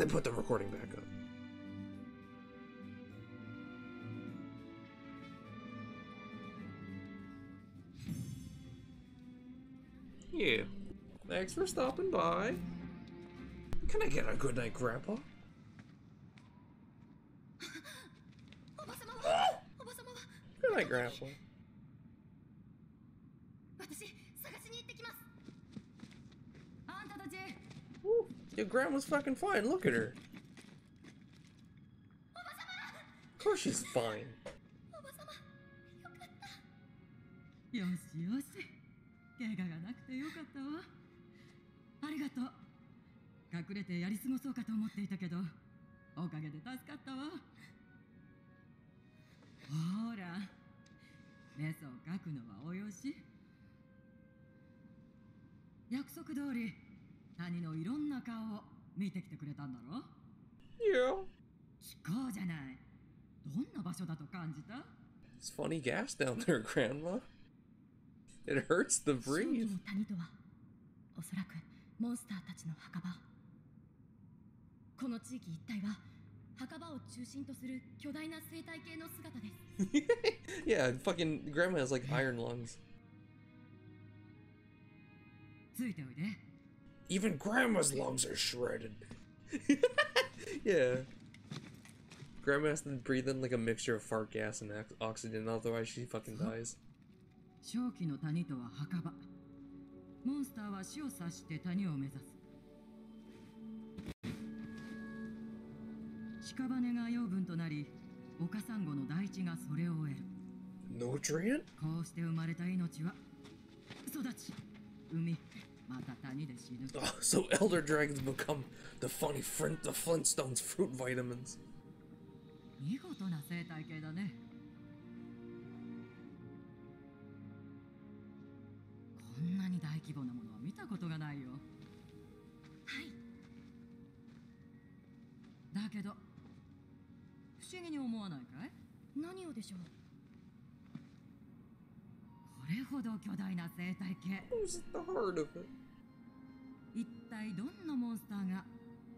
then put the recording back up. Yeah. Thanks for stopping by. Can I get a good night, Grandpa? good night, Grandpa. Yeah, grandma's fucking よしよし。怪我がなくてよかったわ。ありがとう。隠れてやり過ごそうかと思っていたけど、おかげで助かったわ。ほら、メソを書くのはおよし。約束通り、谷のいろんな顔を見てきてくれたんだろ Yeah. 気候じゃないどんな場所だと感じた？It's funny gas down there, Grandma. It hurts breathe. の谷とはおそらくモンスターたちの墓場この地域一帯は墓場を中心とする巨大な生態系の姿です yeah, fucking grandma has like iron lungs. ついておいで Even grandma's lungs are shredded. yeah. Grandma has to breathe in like a mixture of fart gas and ox- oxygen, otherwise she fucking dies. 正気の谷とは墓場モンスターは死を指して谷を目指す屍が養分となり丘サンゴの大地がそれを得る Nutrient? こうして生まれた命は育ち海また谷で死ぬ Oh, so elder dragons become the funny Flint, the Flintstones fruit vitamins. 見事な生態系だねこんなに大規模なものは見たことがないよはいだけど不思議に思わないかい何をでしょうこれほど巨大な生態系体どんなモンスターが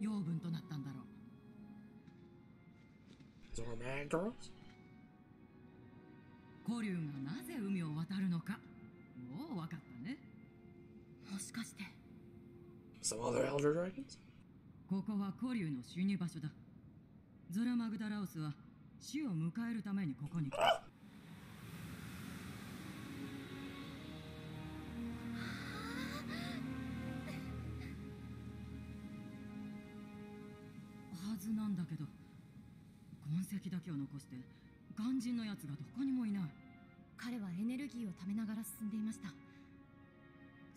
養分となったんだろう?古竜がなぜ海を渡るのか？もう分かったね。もしかして?ここは古竜の死に場所だ。ゾラマグダラオスは死を迎えるためにここに来たずなんだけど痕跡だけを残して肝心のやつがどこにもいない彼はエネルギーをためながら進んでいました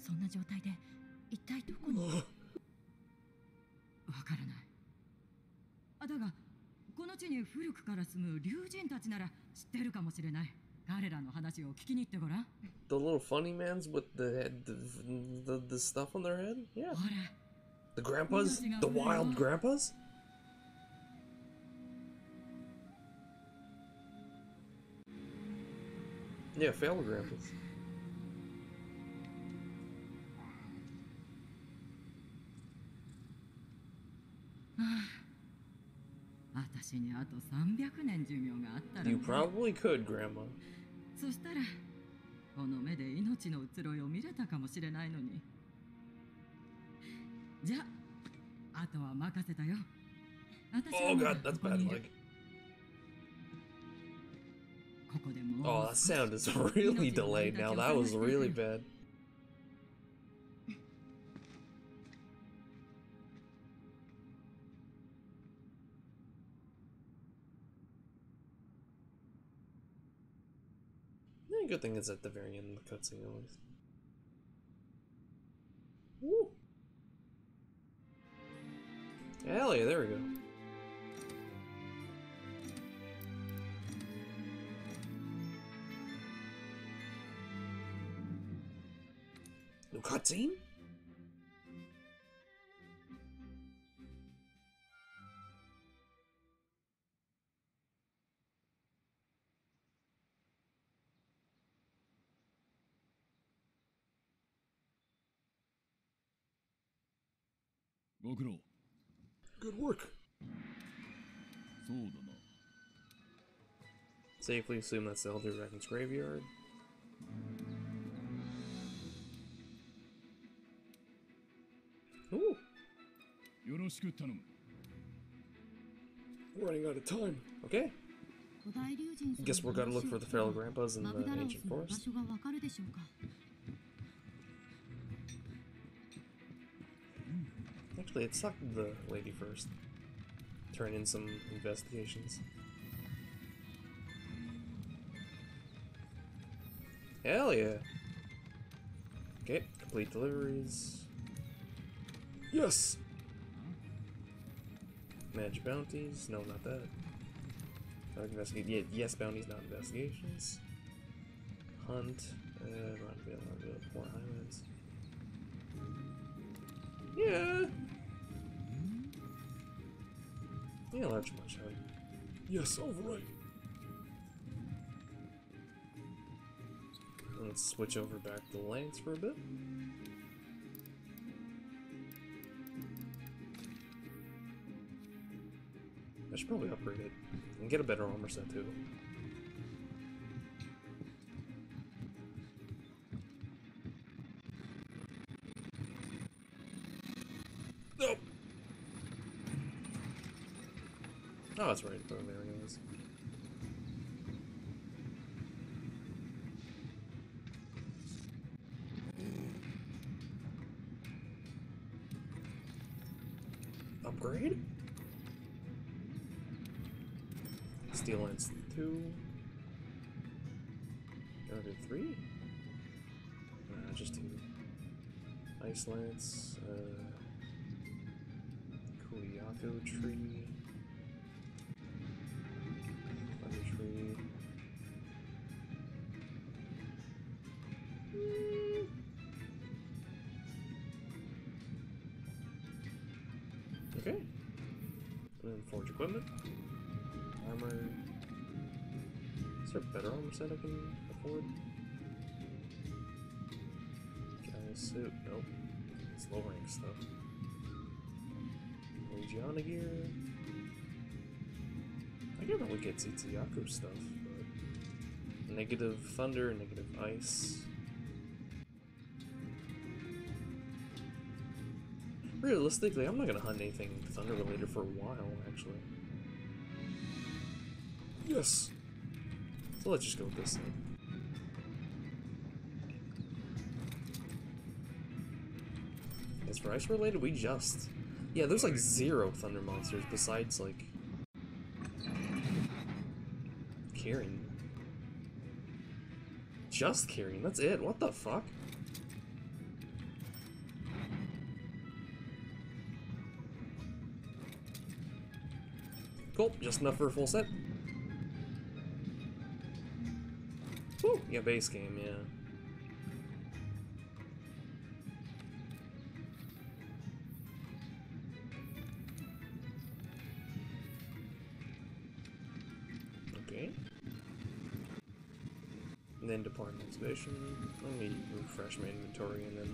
そんな状態で一体どこに？わからないあだがこの地に古くから住む竜人たちなら知ってるかもしれない彼らの話を聞きに行ってごらん The little funny mans with the head, the, the, the stuff on their head? Yeah. The grandpas? The wild grandpas? Yeah, failed grandpas. 私にあと300年寿命があったら You probably could, Grandma. そしたらこの目で命の移ろいを見れたかもしれないのにじゃああとは任せたよ私は Oh まだ god, that's ここに bad いる leg. ここでも Oh, that sound is really delayed now. That was really bad. The good thing is at the very end of the cutscene, at least. Woo! Hell yeah, there we go. cutscene? Gokuro. Good work. Safely assume that's the Elder Dragon's graveyard. Ooh. We're running out of time. Okay. I guess we're gonna look for the feral grandpas in the ancient forest. Actually, it sucked the lady first. Turn in some investigations. Hell yeah! Okay, complete deliveries. Yes! Manage bounties. No, not that. Not investigate. Yeah, yes, bounties, not investigations. Hunt. Uh, Ronville, Ronville, Highlands. Yeah! Yeah, large much high. Yes, override. Let's switch over back to Lance for a bit. I should probably upgrade it and get a better armor set too. Nope. Oh, that's right. Oh, there. Lance, uh. Tree. Thunder Tree. Okay. And then forge equipment. Armor. Is there a better armor set I can afford? Guy suit. Nope. It's low rank stuff. Gianna gear. I can probably get Tzitzi-Ya-Ku stuff, but negative thunder, negative ice. Realistically, I'm not gonna hunt anything thunder related for a while, actually. Yes. So let's just go with this thing. Ice related, we just yeah, there's like zero thunder monsters besides like Kirin. Just Kirin, that's it. What the fuck? Cool, just enough for a full set. Woo, yeah, base game, yeah. Okay. And then depart an exhibition. Let me refresh my inventory and then.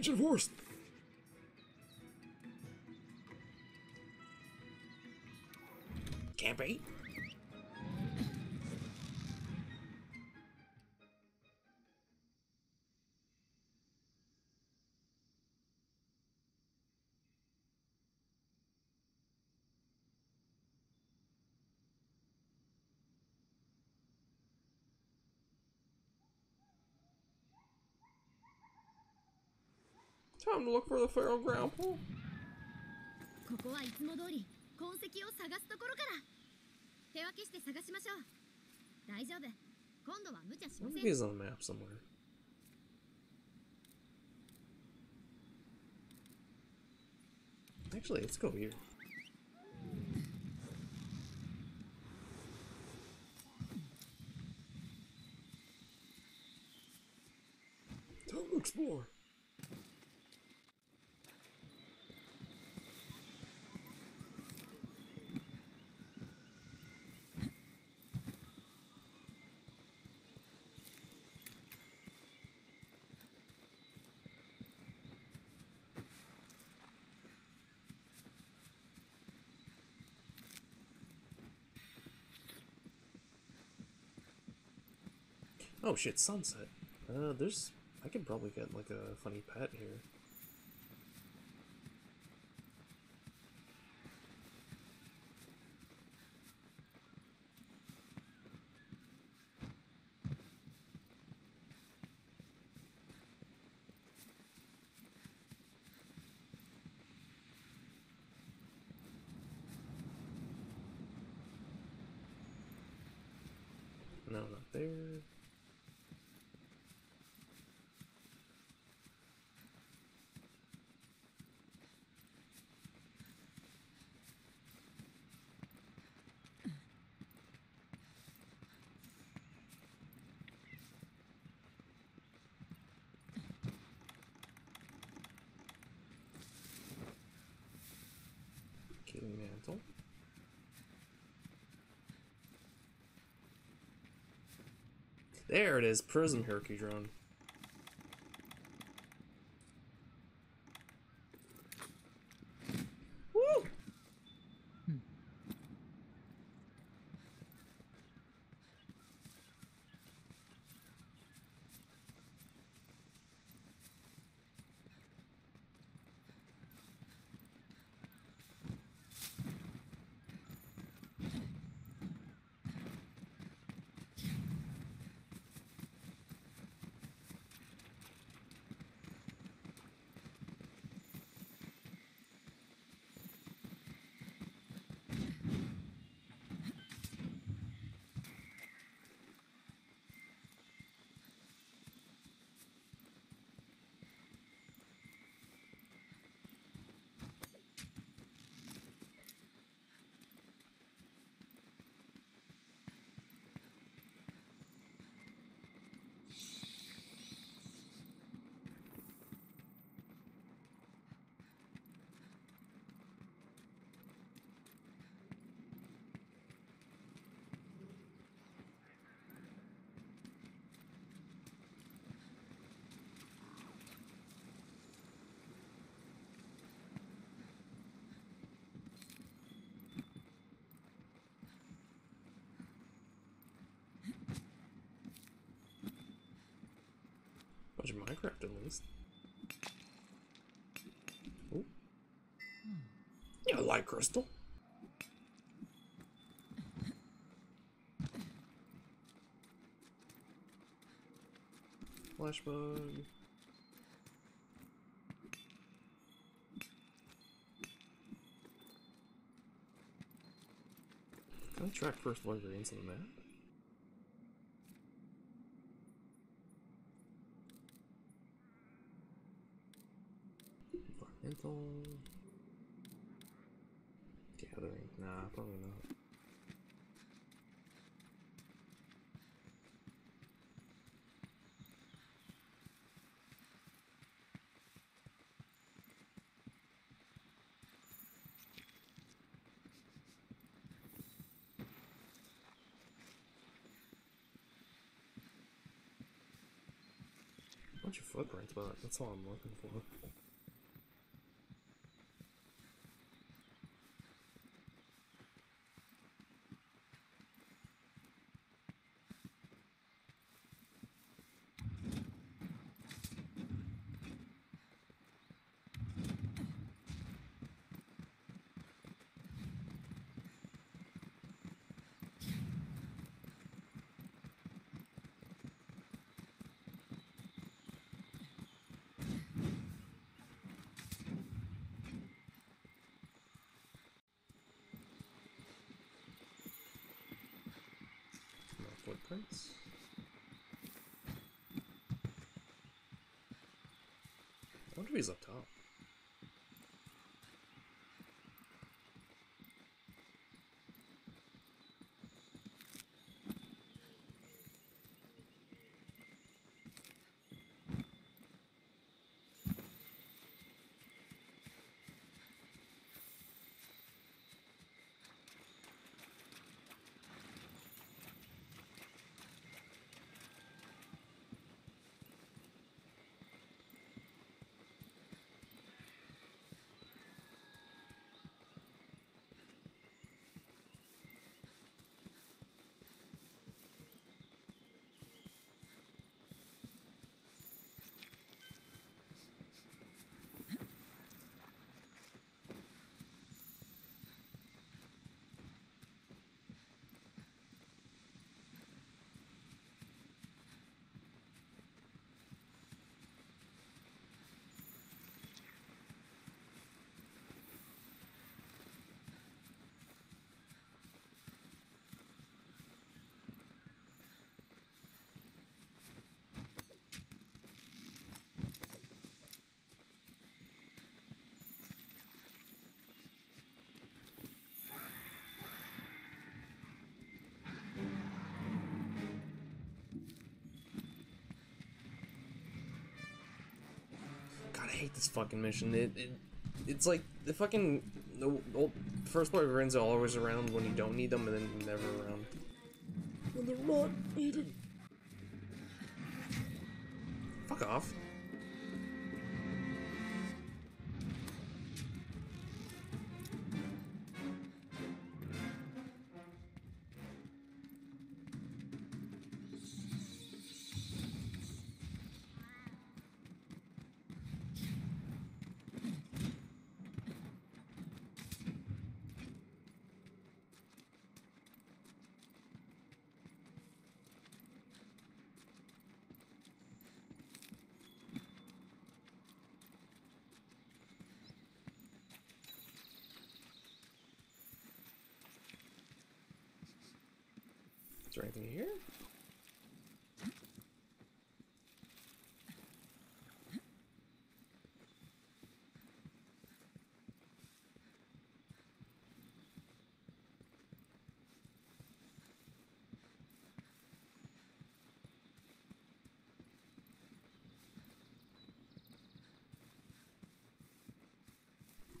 Ancient Forest! Can't be. the feral grandpa. ここはいつも通り痕跡を探すところから手分けして探しましょう大丈夫今度は無茶し I ませ think ん he's on the map somewhere. Actually, let's go here. Oh shit, sunset. Uh, there's. I could probably get like a funny pet here. No, not there. King mantle. There it is, Prism hmm. Hercudrome. Woo! Of Minecraft at least. Ooh. Yeah, light crystal. Flashbug. Can I track first larger into the map? Environmental. Gathering. Nah, probably not. But that's all I'm looking for. Footprints? I wonder if he's up top. I hate this fucking mission. It, it it's like the fucking the old first part of Ren's always around when you don't need them, and then never around they're not Is there anything here?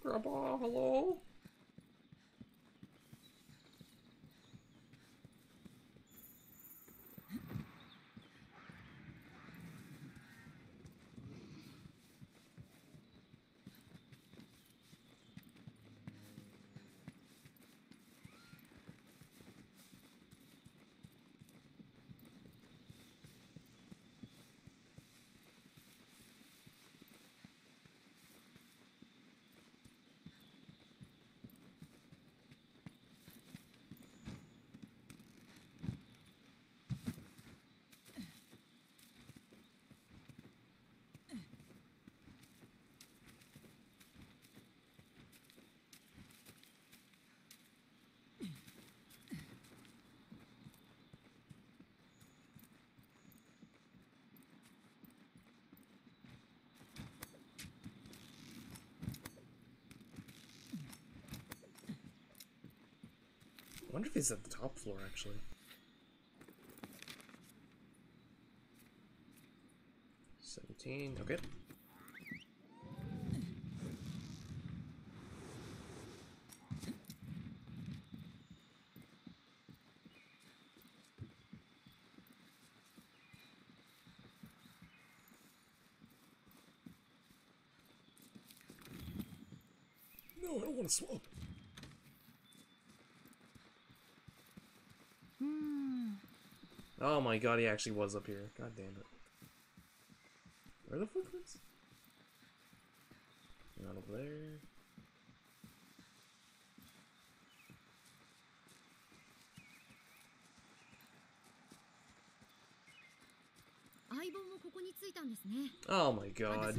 Grandpa, hello? I wonder if he's at the top floor, actually. Seventeen. Okay. No, I don't want to swap. Oh my god, he actually was up here. God damn it. Where are the footprints? Not over there. Oh my god.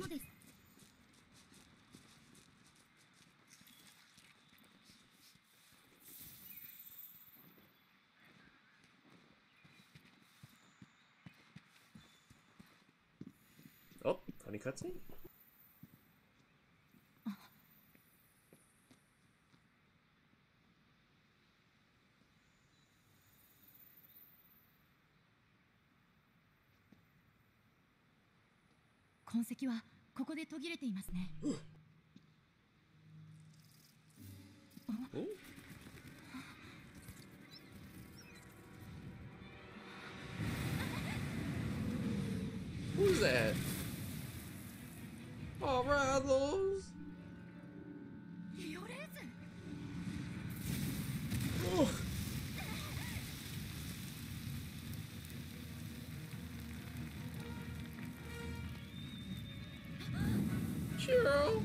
私もです Oh, funny cutscene.「痕跡はここで途切れていますね I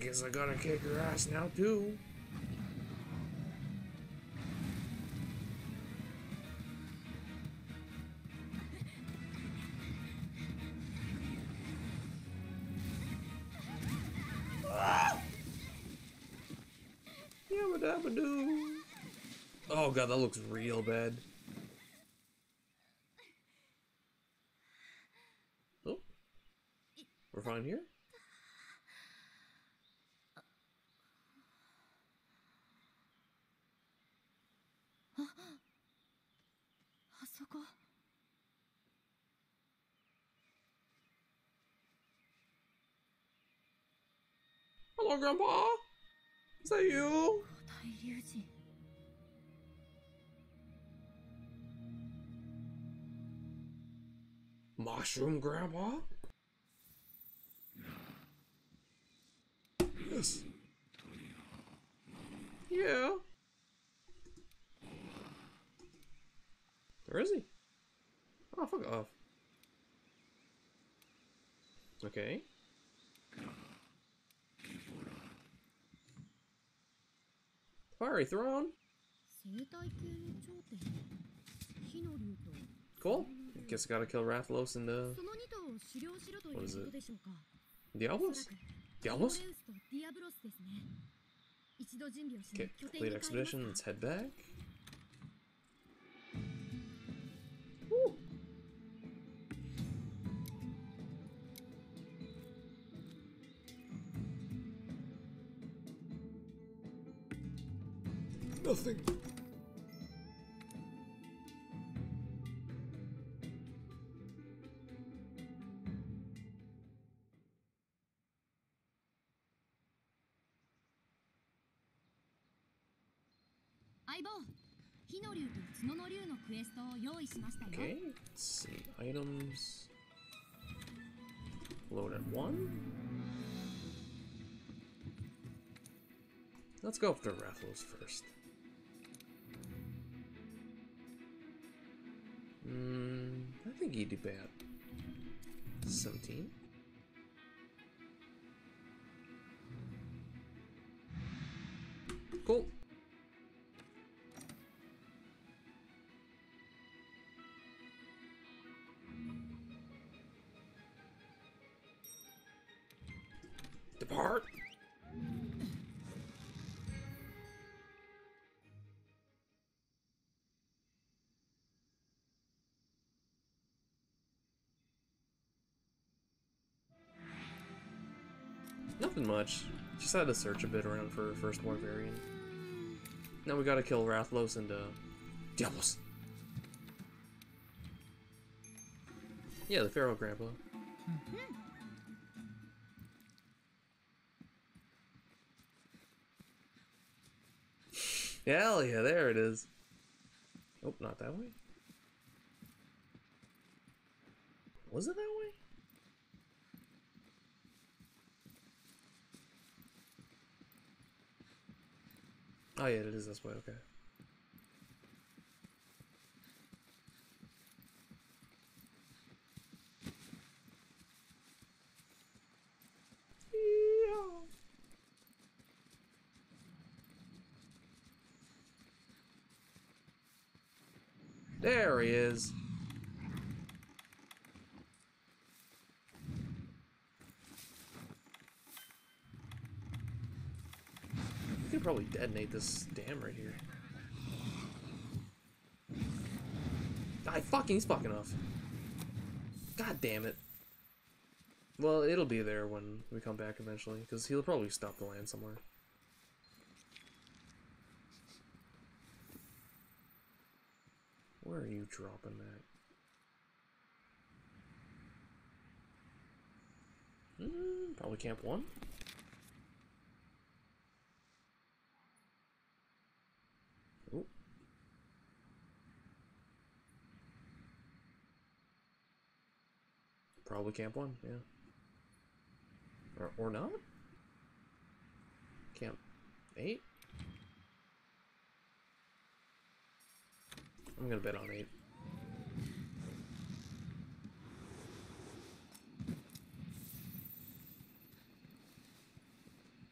guess I gotta kick her ass now too. Oh god, that looks real bad. Oh. We're fine here? Hello, Grandpa! Is that you? Mushroom Grandpa? Yes. Yeah. Where is he? Oh, fuck off. Okay. Fiery Throne! Cool. Guess I gotta kill Rathalos and the... What is it? Diablos? Diablos? Okay, complete expedition, let's head back. Woo. Nothing. Okay, let's see. Items. Load at one. Let's go after Raffles first. Mm, I think he'd do bad. 17. Cool. Nothing much. Just had to search a bit around for a first Wyverian. Now we gotta kill Rathalos and uh Diablos. Yeah, the Pharaoh Grandpa. Hell yeah, there it is. Oh, not that way. Was it that way? Oh yeah, it is this way, okay. There he is. Probably detonate this dam right here. I fucking he's fucking off. God damn it. Well, it'll be there when we come back eventually, because he'll probably stop the land somewhere. Where are you dropping that? Hmm, probably camp one. Ooh. Probably camp one, yeah. Or, or not? Camp eight? I'm gonna bet on eight.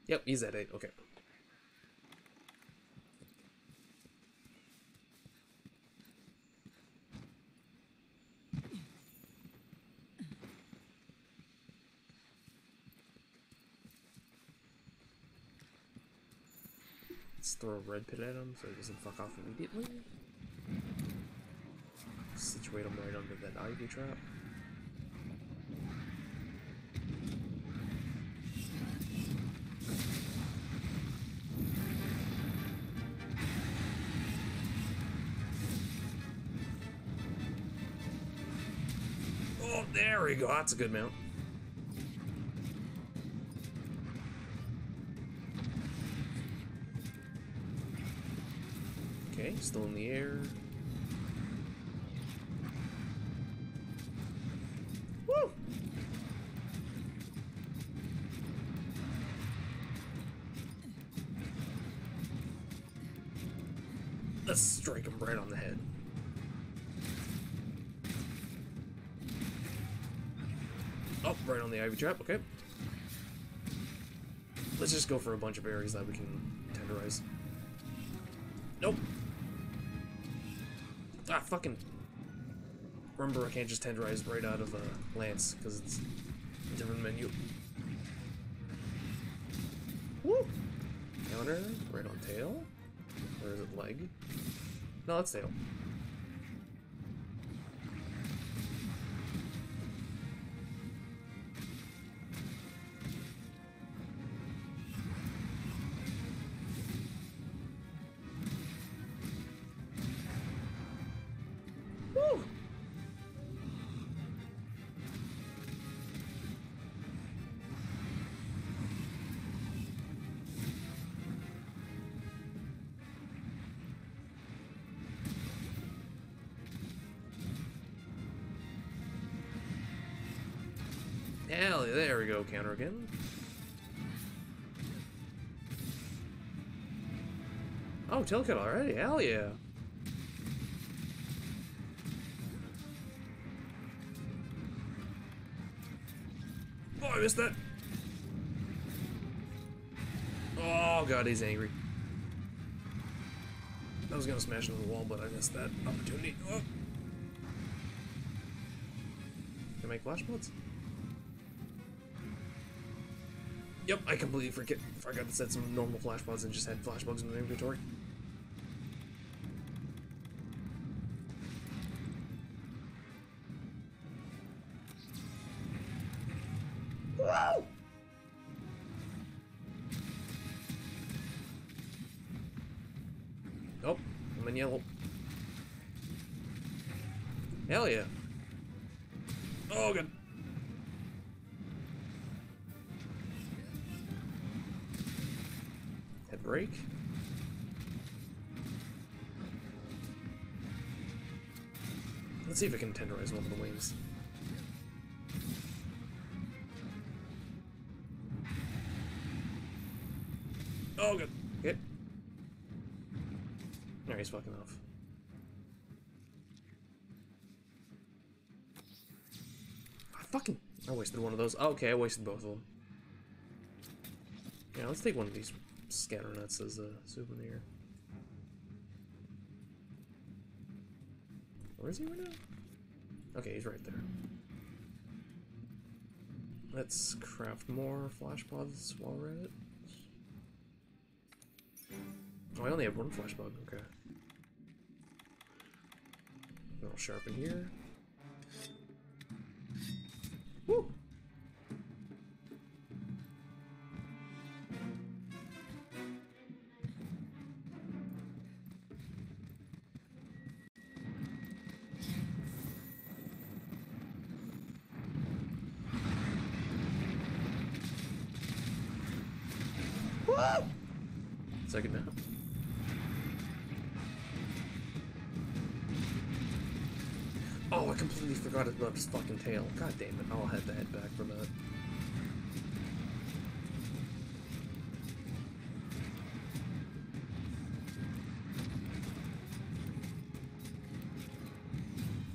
Yep, he's at eight, okay. Let's throw a red pit at him so he doesn't fuck off immediately. Situate him right under that ivy trap. Oh, there we go. That's a good mount. Still in the air. Woo! Let's strike him right on the head. Oh, right on the ivy trap, okay. Let's just go for a bunch of berries that we can tenderize. Fucking. Remember, I can't just tenderize right out of a lance because it's a different menu. Woo! Counter, right on tail. Or is it leg? No, that's tail. Counter again. Oh, tail cut already, hell yeah. Oh, I missed that. Oh god, he's angry. I was gonna smash into the wall, but I missed that opportunity. Oh. Can I make flash Yep, I completely forget I forgot to set some normal flash bugs and just had flash bugs in my inventory. See if I can tenderize one of the wings. Oh, good. Good. There, he's fucking off. I fucking... I wasted one of those. Oh, okay, I wasted both of them. Yeah, let's take one of these scatter nuts as a souvenir. Where is he right now? Okay, he's right there. Let's craft more flash pods while we're at it. Oh, I only have one flash bug, okay. I'll sharpen here. Woo! About his fucking tail. God damn it, I'll have to head back for that.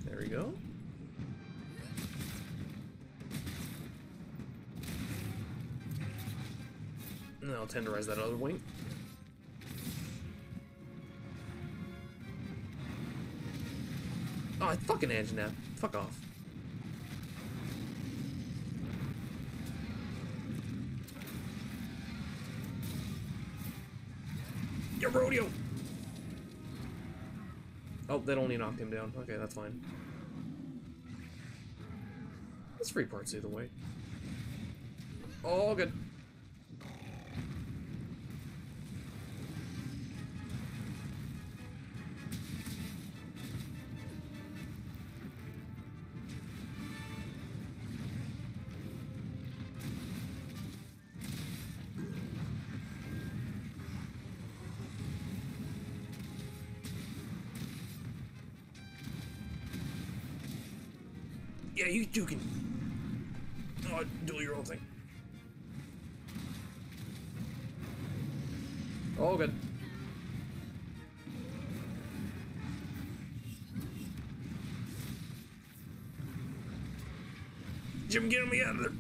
There we go. And I'll tenderize that other wing. Oh, fucking Anjanath. Fuck off. That only knocked him down. Okay, that's fine. It's free parts either way. Oh, good. Yeah, you two can uh, do your own thing. All good. Jim, get me out of there.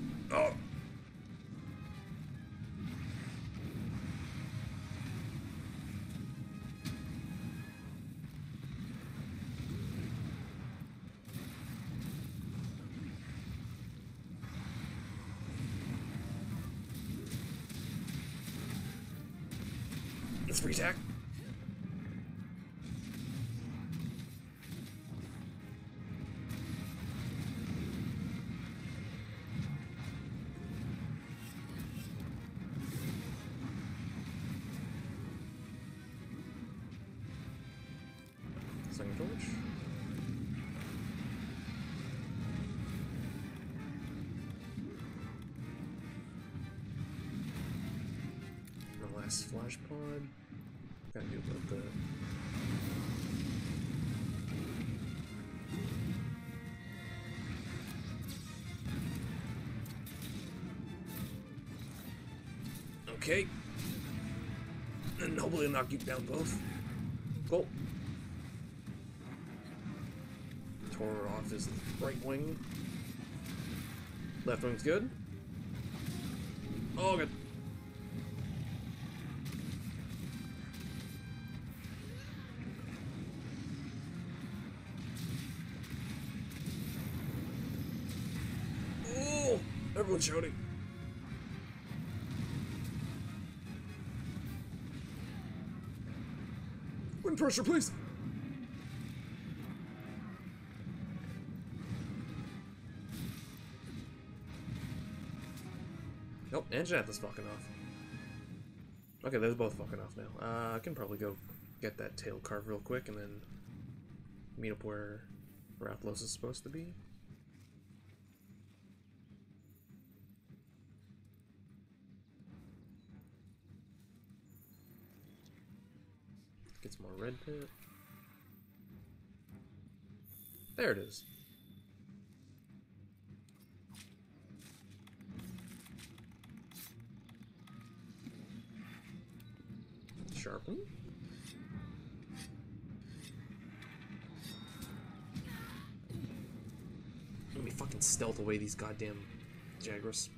The flash pod. Gotta do about the. Okay. And hopefully knock you down both. Cool. Tore off his right wing. Left wing's good. Oh, good. Oh, everyone's shouting. Wind pressure, please. Nope, Anjanath's fucking off. Okay, they're both fucking off now. Uh, I can probably go get that tail carved real quick and then meet up where Rathalos is supposed to be. Some more red pit. There it is. Sharpen. Let me fucking stealth away these goddamn Jagras.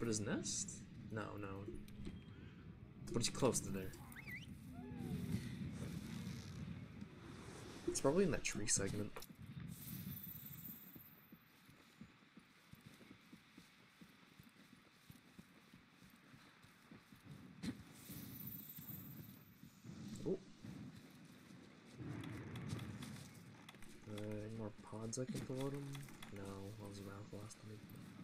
up his nest? No, no. But he's close to there. It's probably in that tree segment. Oh. Any more pods I can throw at him? No, I was about last time.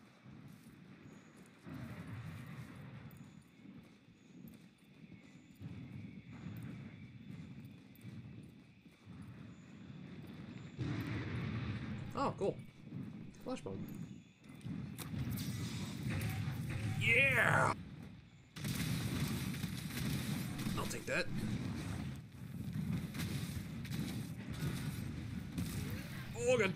Oh, cool. Flash bomb. Yeah! I'll take that. Oh, good.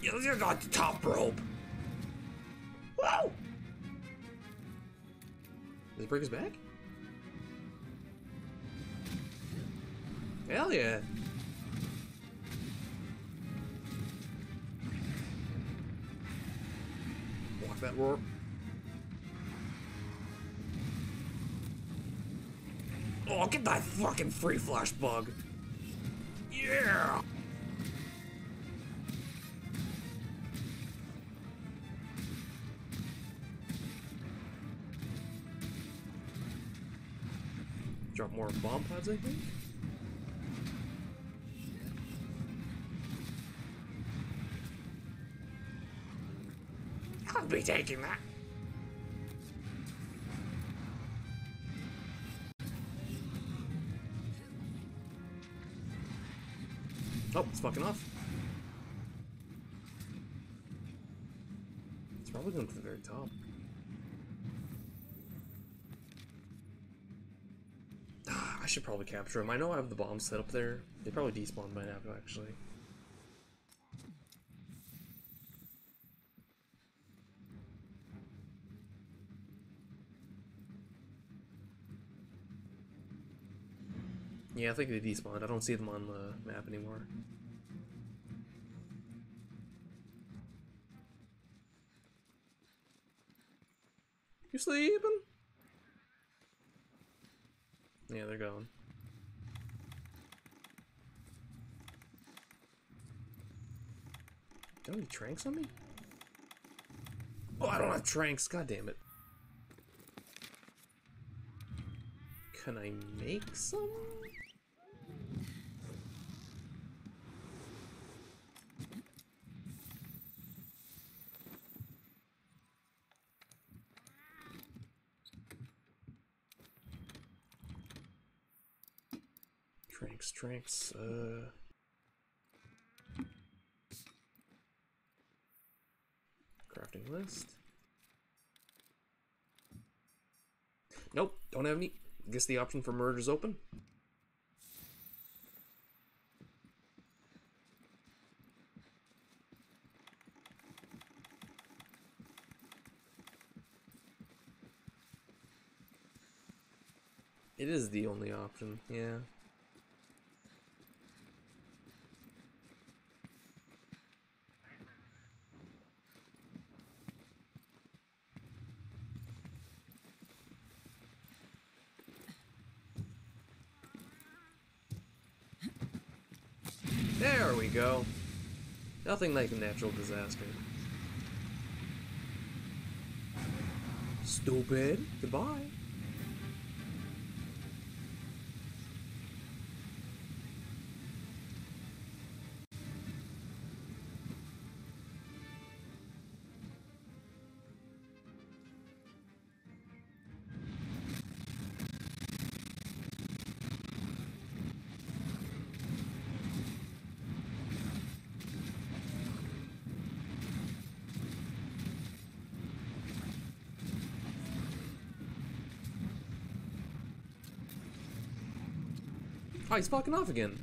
You got the top rope. Whoa! Does it break his back? Hell yeah. Block that roar. Oh, get that fucking free flash bug. More bomb pods, I think? I'll be taking that. Oh, it's fucking off. It's probably going to the very top. Should probably capture him. I know I have the bomb set up there. They probably despawned by now, actually. Yeah, I think they despawned. I don't see them on the map anymore. You sleeping? Yeah, they're going. Tranks on me? Oh, I don't have tranks. God damn it. Can I make some? Tranks, tranks, uh... list. Nope, don't have any. Guess the option for merge is open. It is the only option, yeah. There we go. Nothing like a natural disaster. Stupid. Goodbye. He's fucking off again.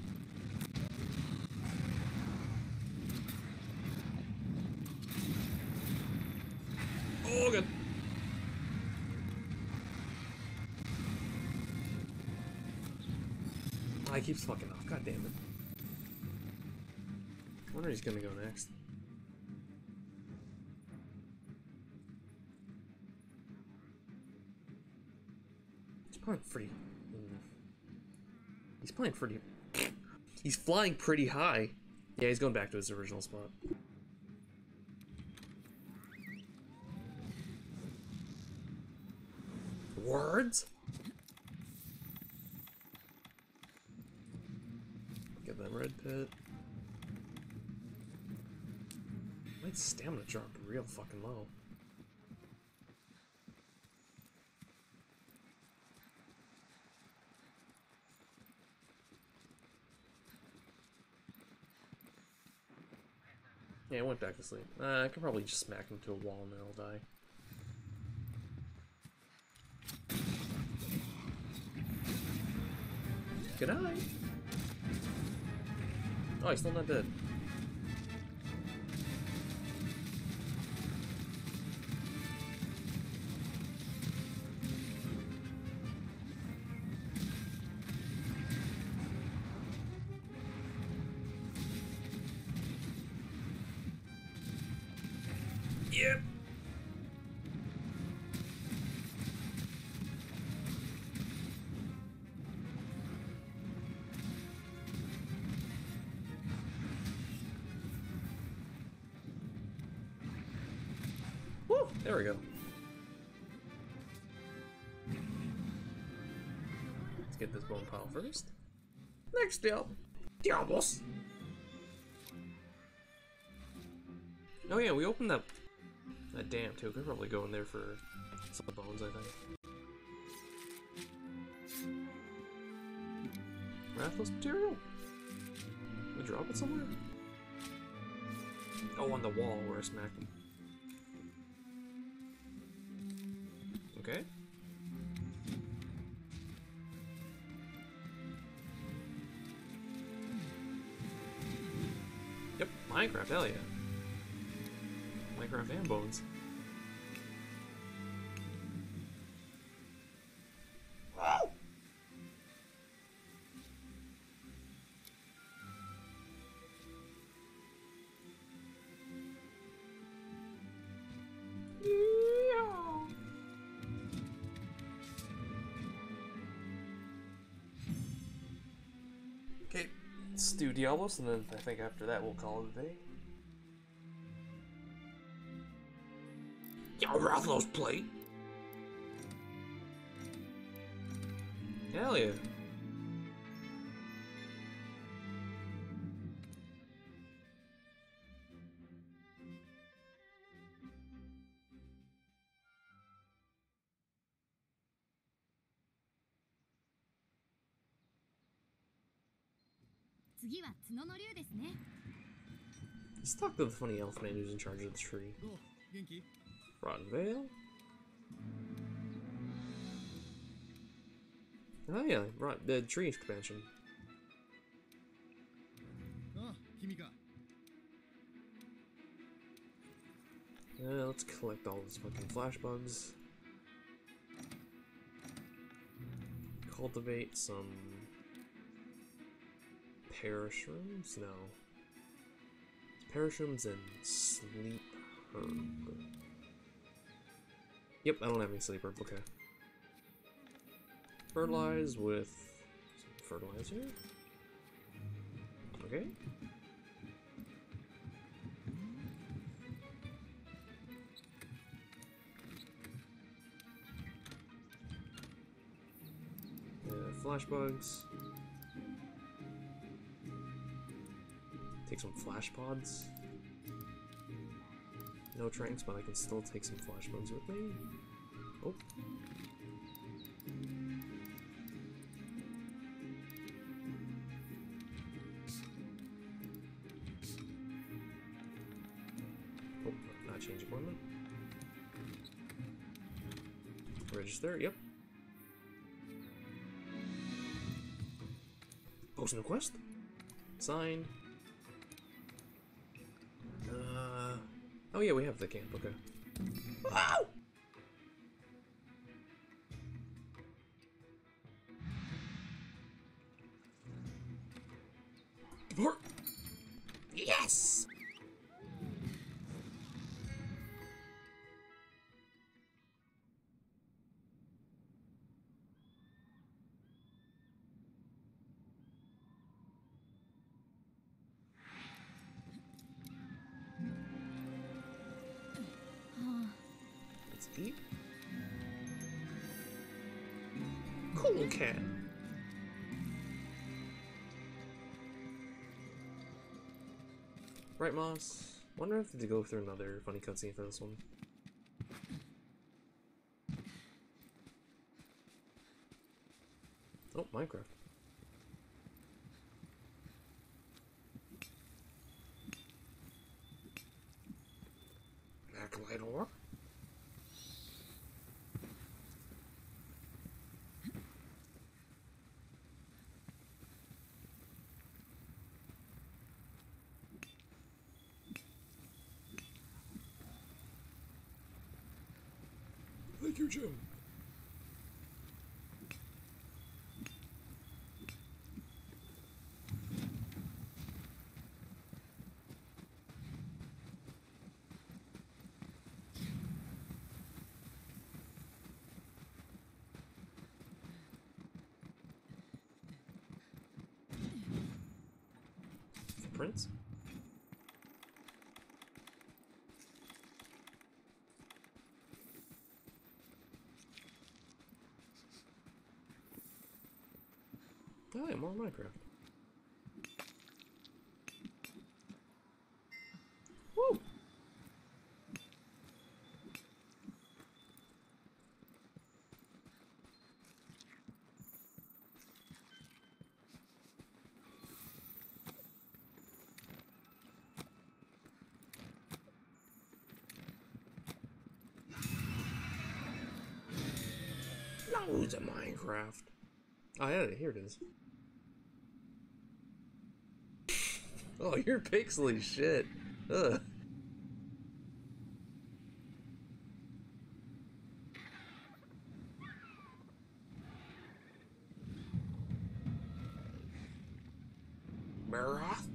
Oh, good. Oh, he keeps fucking off. God damn it. I wonder he's gonna go next. It's playing pretty. He's playing pretty... He's flying pretty high. Yeah, he's going back to his original spot. Words? Get that red pit. My stamina dropped real fucking low. Went back to sleep. Uh, I could probably just smack him to a wall and then I'll die. Good eye. Oh, he's still not dead. First. Next deal. Diablos. Oh yeah, we opened that that dam too. Could probably go in there for some bones, I think. Rathalos material? We drop it somewhere? Oh, on the wall where I smacked him. Minecraft, hell yeah. Minecraft and bones. Okay, let's do Diablos, and then I think after that we'll call it a day. Rathalos plate. Hell yeah. Let's talk to the funny elf man who's in charge of the tree. Oh, Frog Vale. Oh yeah, right, the tree expansion. Ah, uh, let's collect all those fucking flash bugs. Cultivate some parashrooms? No. Parashrooms and sleep herb. Yep, I don't have any sleeper. okay. Fertilize with some fertilizer. Okay. Uh, flash bugs. Take some flash pods. No tranks, but I can still take some flash bugs with me. Oh. Oh, not change appointment. Register, yep. Post new quest. Sign. Oh yeah, we have the camp. Okay. Wow. Right, Moss? Wonder if to go through another funny cutscene for this one. Oh, Minecraft. Thank you, Jim. Prince? Oh yeah, more Minecraft. Woo! Loads of Minecraft. Oh yeah, here it is. You're pixely shit. Ugh. Marath?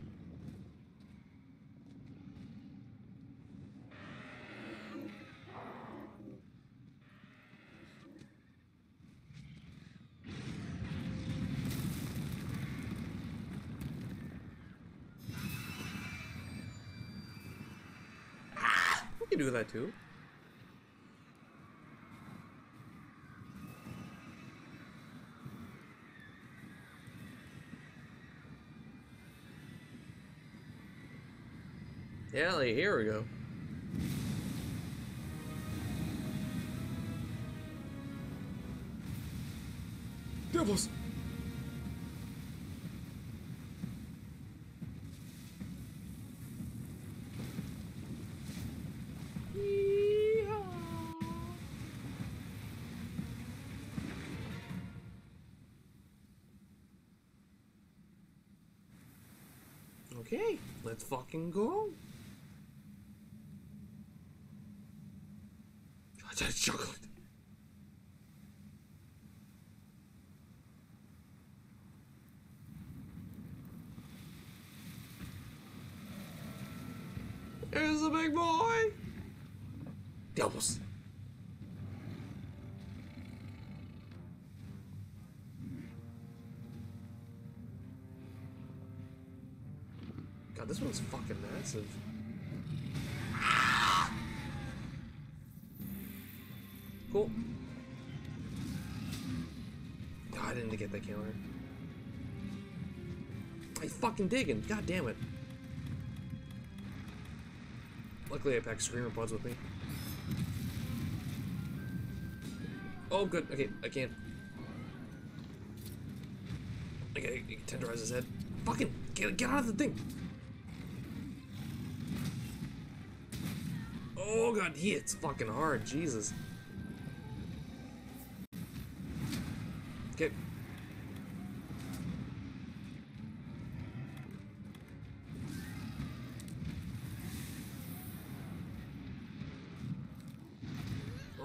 We can do that too. Yeah, like, here we go. Devils! Let's fucking go. That's chocolate. There's a big boy. Doubles. This one's fucking massive. Cool. God, I didn't get that killer. I fucking digging. God damn it. Luckily, I packed screamer pods with me. Oh, good. Okay, I can't. Okay, tenderize his head. Fucking get get out of the thing. Oh god, he hits fucking hard. Jesus. Okay.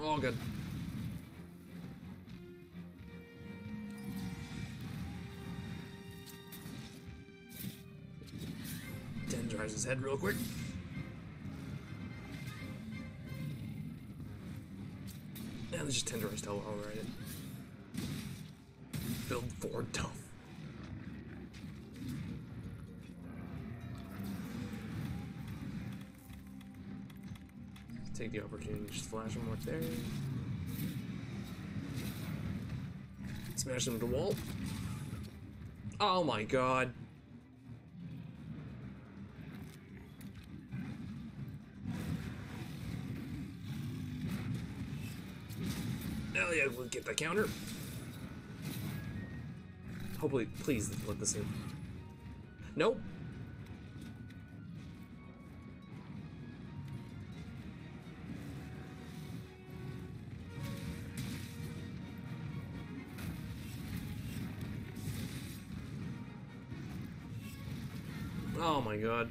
Oh good. Tenderize his head real quick. At it. Build Ford tough. Take the opportunity to just flash him right there. Smash him into the wall. Oh my god. Hell yeah, we'll that counter. Hopefully, please let this in. Nope. Oh my god.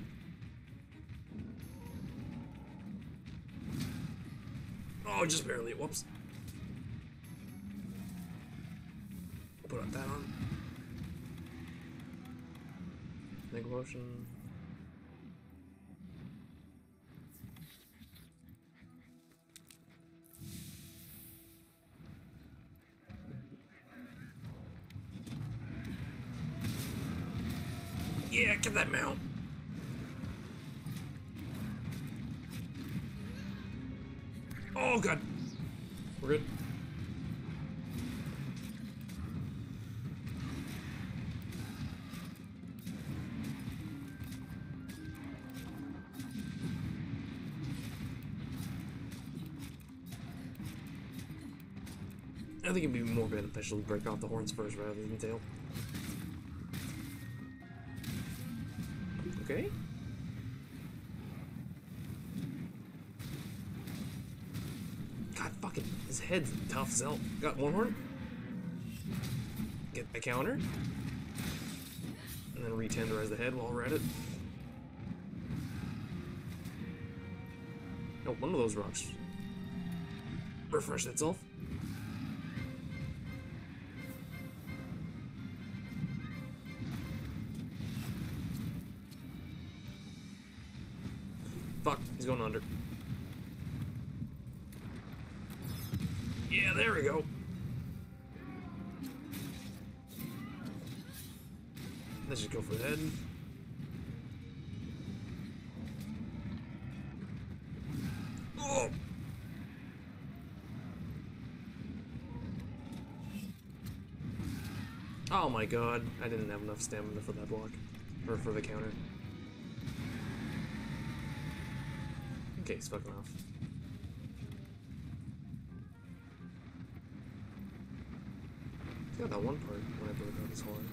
Oh, just barely. Whoops. Put that on. Yeah, get that mount. Think it'd be more beneficial to break off the horns first rather than the tail. Okay. God fucking, his head's tough as hell. Got one horn. Get the counter. And then retenderize the head while we're at it. No, one of those rocks. Refresh itself. Oh my god, I didn't have enough stamina for that block. Or for the counter. Okay, he's fucking off. Got that one part when I broke out his horn.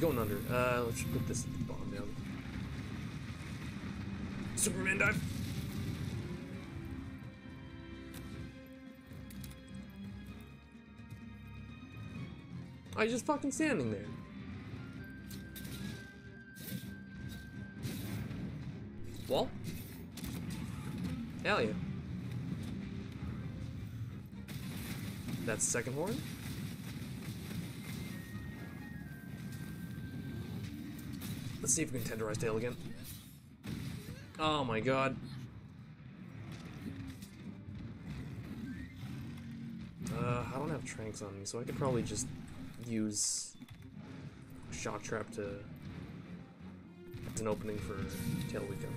Going under. Uh, let's put this bomb down. Superman dive. I just fucking standing there. Wall? Hell yeah. That's the second horn? Let's see if we can tenderize tail again. Oh my god. Uh, I don't have tranks on me, so I could probably just use shock trap to as an opening for tail weekend.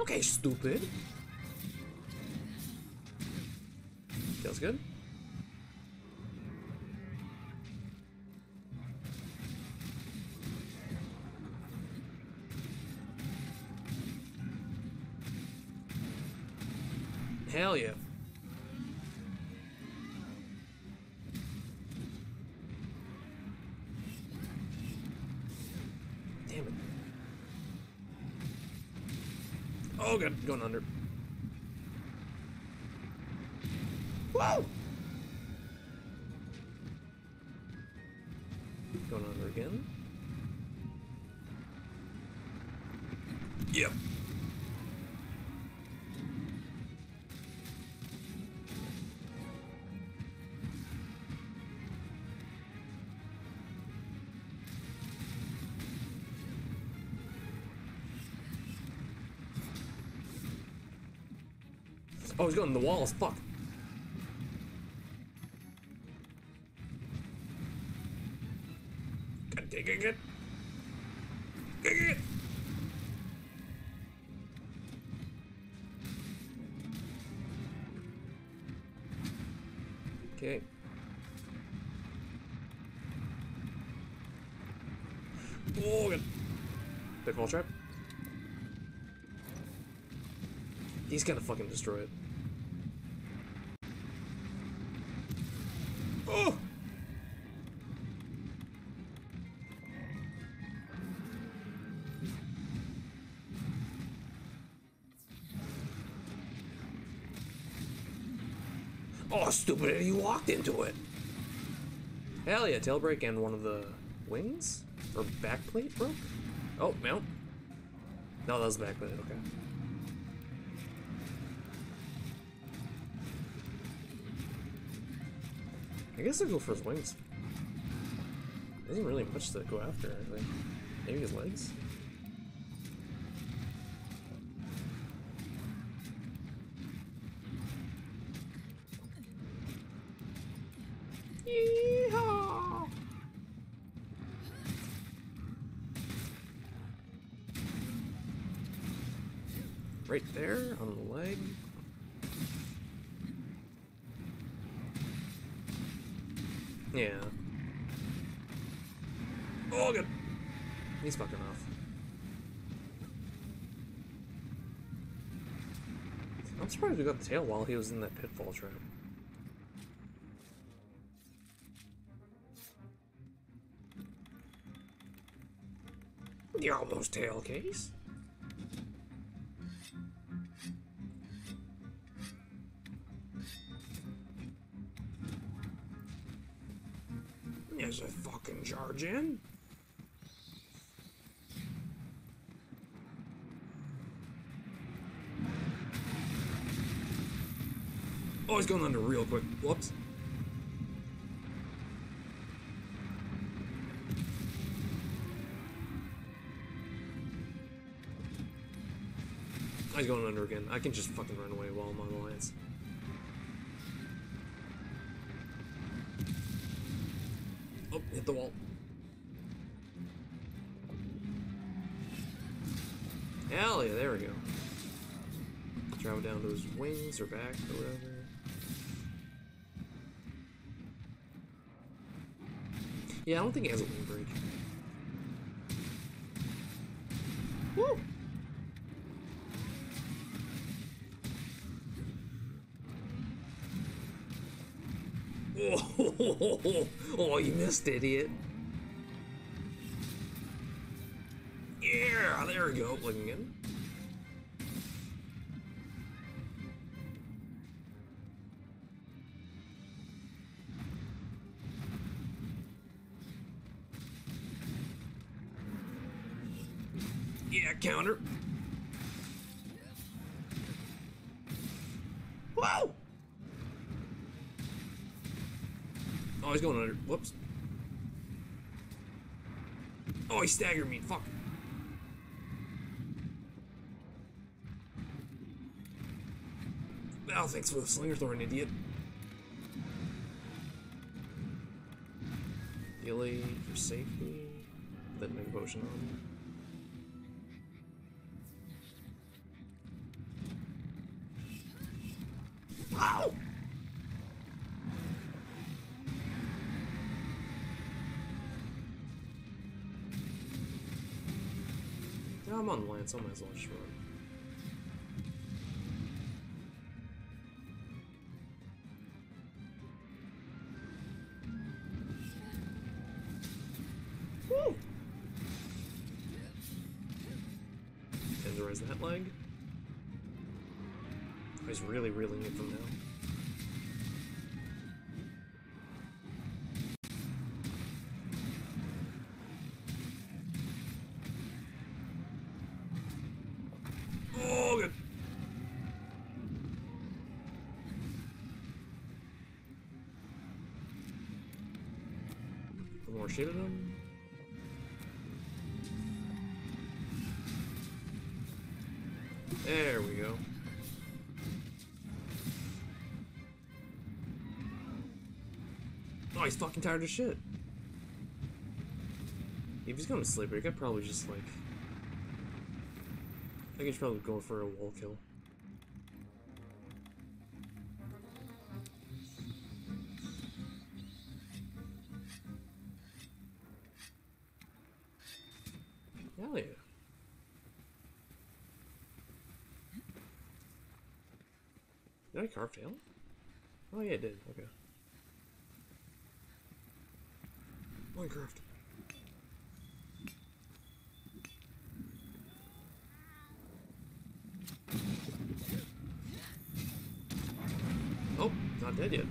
Okay, stupid. Feels good. Oh god, going under. Whoa! Going under again. He's going in the walls. Fuck. Good, good. Good, good. Okay. Oh, good. Pitfall trap. He's gonna fucking destroy it. He walked into it. Hell yeah, tail break and one of the wings? Or back plate broke? Oh, mount. No, that was back plate, okay. I guess I'll go for his wings. There isn't really much to go after, I think. Maybe his legs? Yeehaw! Right there on the leg. Yeah. Oh, good. He's fucking off. I'm surprised we got the tail while he was in that pitfall trap. The almost tail case. Oh, he's going under real quick. Whoops. Oh, He's going under again. I can just fucking run away while I'm on the alliance. Oh, hit the wall. His wings or back or whatever. Yeah, I don't think he has a wing break. Woo! Oh, you missed, idiot. Yeah, there we go. Looking good. Going under. Whoops. Oh, he staggered me. Fuck. Oh, thanks for the slinger thorn, idiot. Ghillie for safety. Then make potion on. I'm on Lance, I might shielded him? There we go. Oh, he's fucking tired of shit. If he's going to sleep, I could probably just like... I think he's probably going for a wall kill. Carve tail? Oh yeah, I did. Okay. Minecraft. Oh, not dead yet.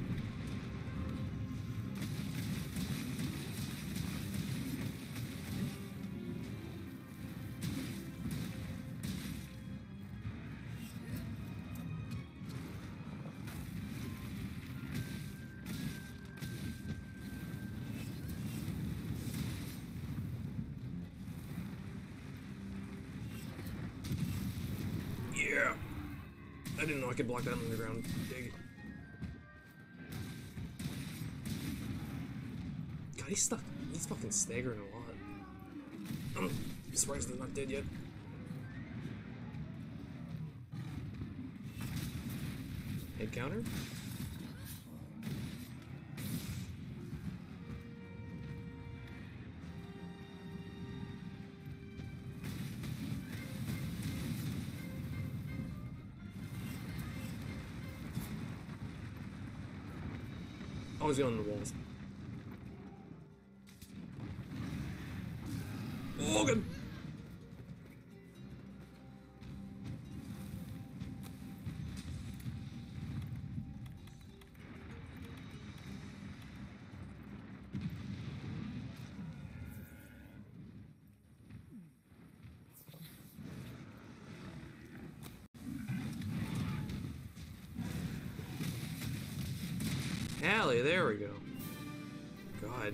I could block that on the ground. Dig. God, he's stuck. He's fucking staggering a lot. I'm surprised they're not dead yet. Head counter? Always going there we go. God.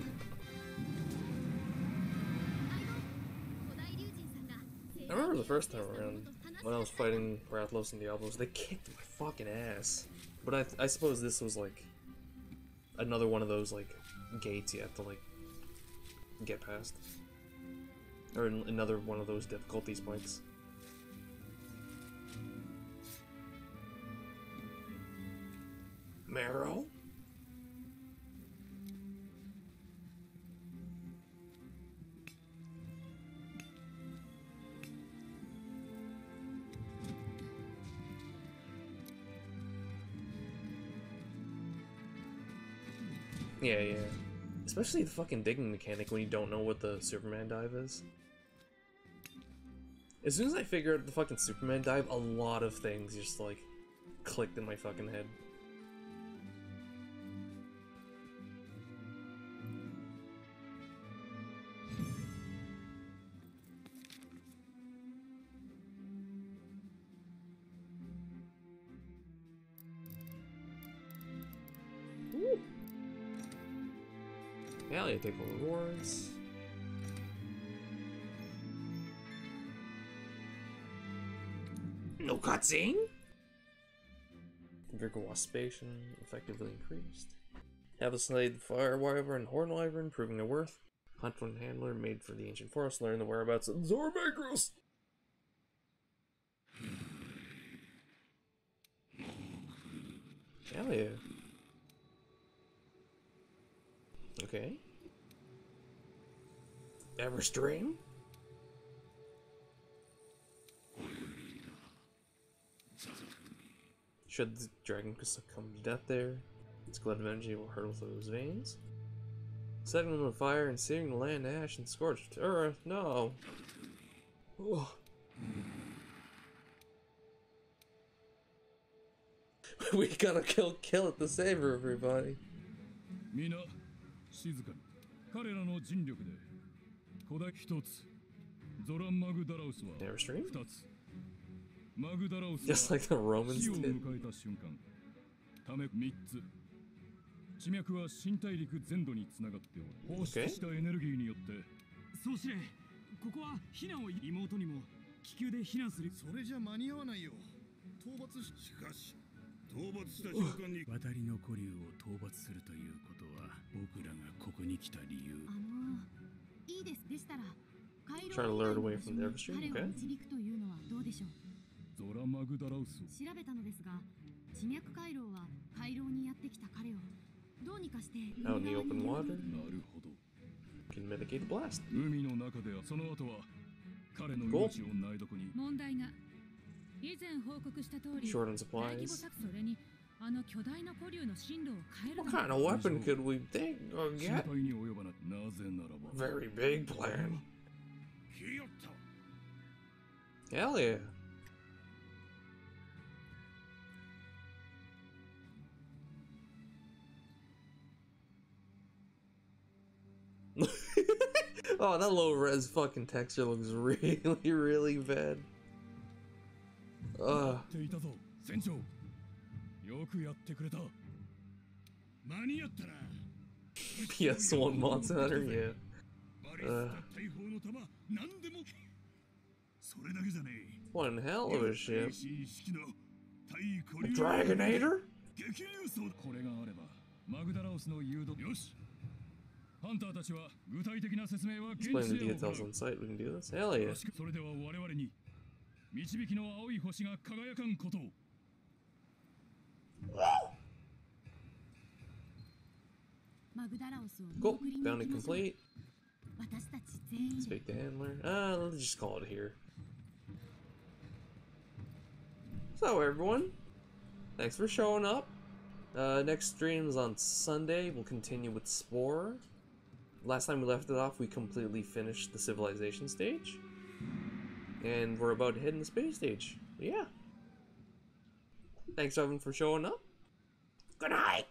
I remember the first time around when I was fighting Rathalos and Diablos, they kicked my fucking ass. But I, I suppose this was like another one of those like gates you have to like get past, or another one of those difficulty spikes. Yeah, yeah. Especially the fucking digging mechanic when you don't know what the Superman dive is. As soon as I figured out the fucking Superman dive, a lot of things just like clicked in my fucking head. Cutscene? Virgo Waspation effectively increased. Have a slayed fire wyvern and horn wyvern, proving their worth. Hunt one handler made for the ancient forest, learn the whereabouts of Zorah Magdaros. Hell yeah. Okay. Everstream? Should the dragon succumb to death there, its glut of energy will hurtle through his veins. Setting them on fire and searing the land to ash and scorched earth. No. Oh. we gotta kill kill it to save everybody. 皆静かに彼らの尽力で古代一つゾランマグダラウスは Airstream? 二つマグダラウス Just は like the Romans 死を did. 迎えた瞬間ため三つ地脈は新大陸全土につながっており放出したエネルギーによって総司令ここは避難を妹にも気球で避難するそれじゃ間に合わないよ討伐ししかしど 討伐した瞬間に渡りの古竜を討伐するということは僕らがここに来た理由あのいいですでしたら回廊 Trying to lure it away 以外 from の the 場所 Everstream? に Okay. 彼を導くというのはどうでしょう ゾラマグダラウスを調べたのですが地脈回廊は回廊にやってきた彼をどうにかして海 Out in the 側 open に water? なるほど Can mitigate the blast. 海の中ではその後は彼の Cool. 命を苗床に問題が以前報告した通り Short on 大規模 supplies. 作それにあの巨大な古竜の進路を変える What の kind of weapon could we think or 心 get? 配に及ばないなぜならば Very big plan. 来よった Hell yeah. oh, that low res fucking texture looks really, really bad. Ugh. っていたぞ船長よくやってくれた間に合ったな PS1 Monster Hunter, yeah. バリスタ大砲の弾何でもそれだけじゃねえ One hell of a ship. 最新式の対 A 古竜 Dragonator? 激流装だこれがあればマグダラオスの誘導よし Explain 地 the で行 details う on site. We can do this. Hell yeah. それでは我々に導きの青い星が輝かんことをマグダラオスを見 Cool. 送りに Bounty 行きましょう complete. 私たち全員で Speak to handler. Uh, let's just call it here. So, everyone, thanks for showing up. Uh, next stream is on Sunday. We'll continue with Spore. Last time we left it off, we completely finished the civilization stage. And we're about to hit in the space stage. Yeah. Thanks, everyone, for showing up. Good night.